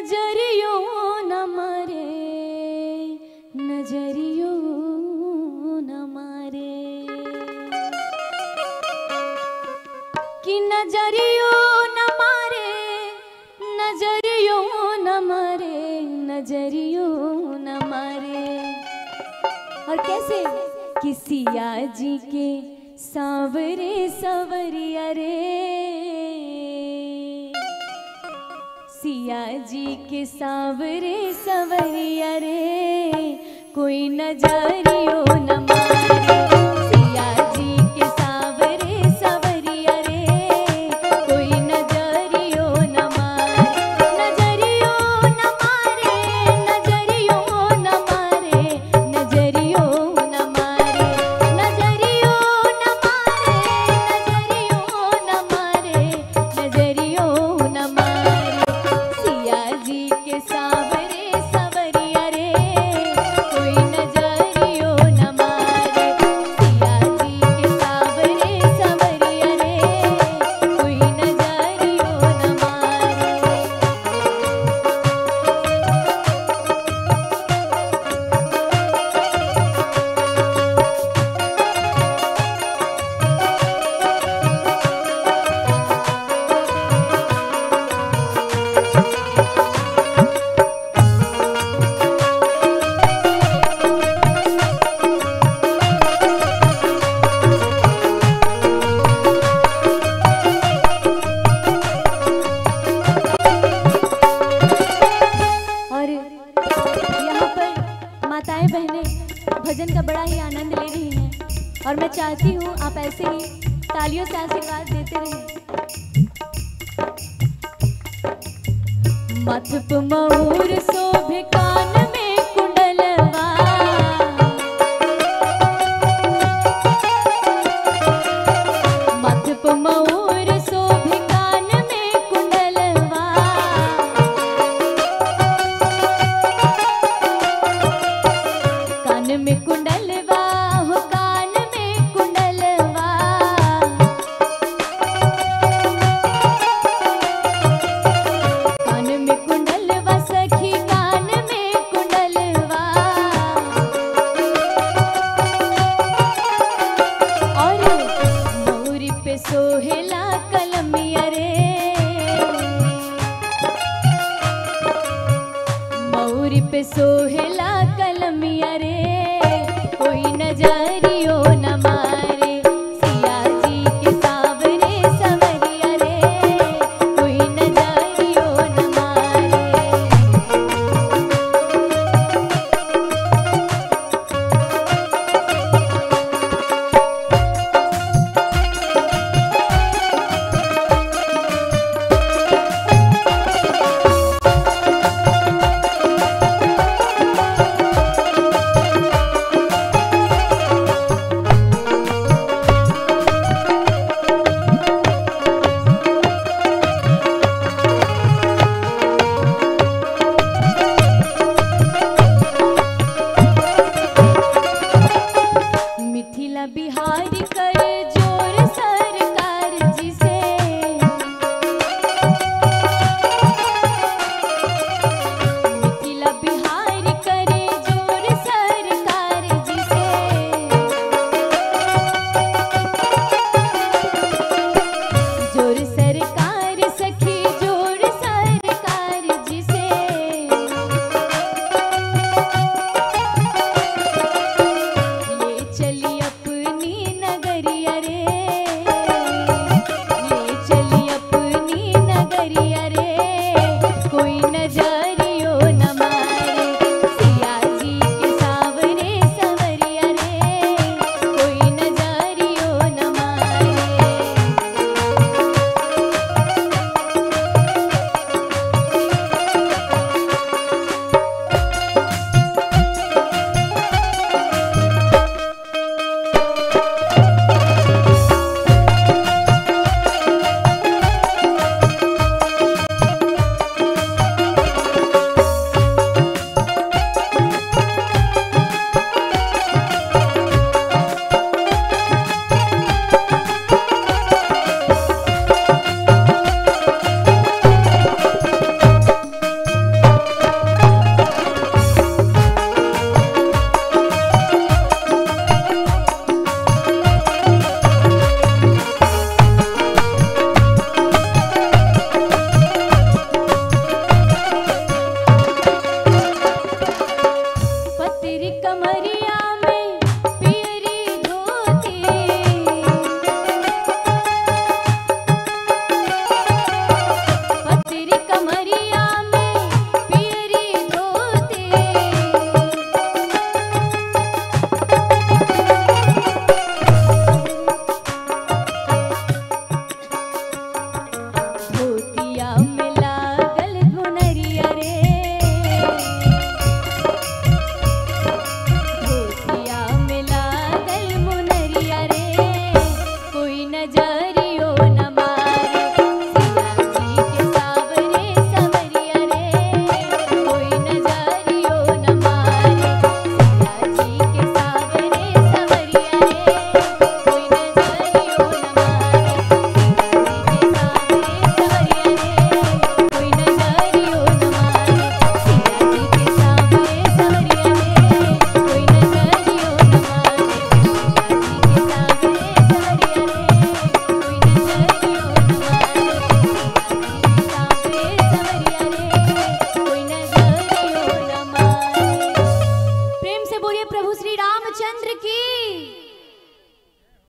नजरियो न मारे, नजरियो न मारे। कि नजरियो न मारे, नजरियो न मारे, नजरियो न मारे। और कैसे? कि सिया जी के सांवरे सवरिया सिया जी के सावरे सवरिया रे कोई नजारियो न मारे और मैं चाहती हूँ आप ऐसे ही तालियों से आशीर्वाद देते रहे। मथ तुम मऊर शोभे सोहेला